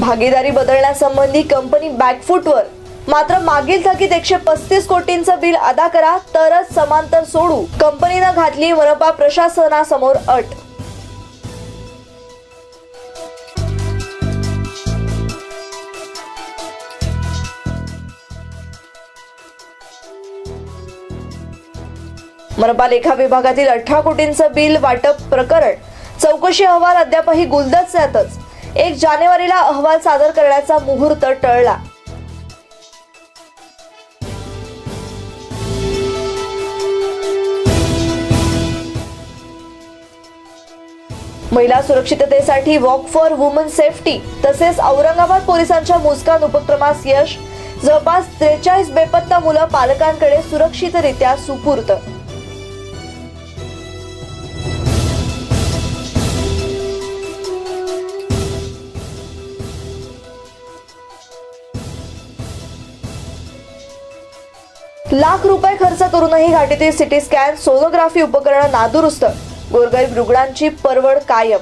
भागीदारी बदलण्यासंबंधी कंपनी बॅकफूटवर मात्र मागील थकीत एकशे पस्तीस कोटींचं बिल अदा करा तरच समांतर सोडू. कंपनीनं घातली मनपा प्रशासनासमोर अट. मनपा लेखा विभागातील अठरा कोटींचं बिल वाटप प्रकरण. चौकशी अहवाल अद्यापही गुलदस्त्यातच. एक जानेवारीला अहवाल सादर करण्याचा मुहूर्त टळला. महिला सुरक्षिततेसाठी वॉक फॉर वुमन सेफ्टी तसेच औरंगाबाद पोलिसांच्या मुस्कान उपक्रमास यश. जवळपास त्रेचाळीस बेपत्ता मुलं पालकांकडे सुरक्षितरित्या सुपूर्त लाख रुपये खर्च करूनही घाटीतील सिटी स्कॅन सोनोग्राफी उपकरणं नादुरुस्त. गोरगरीब रुग्णांची परवड कायम.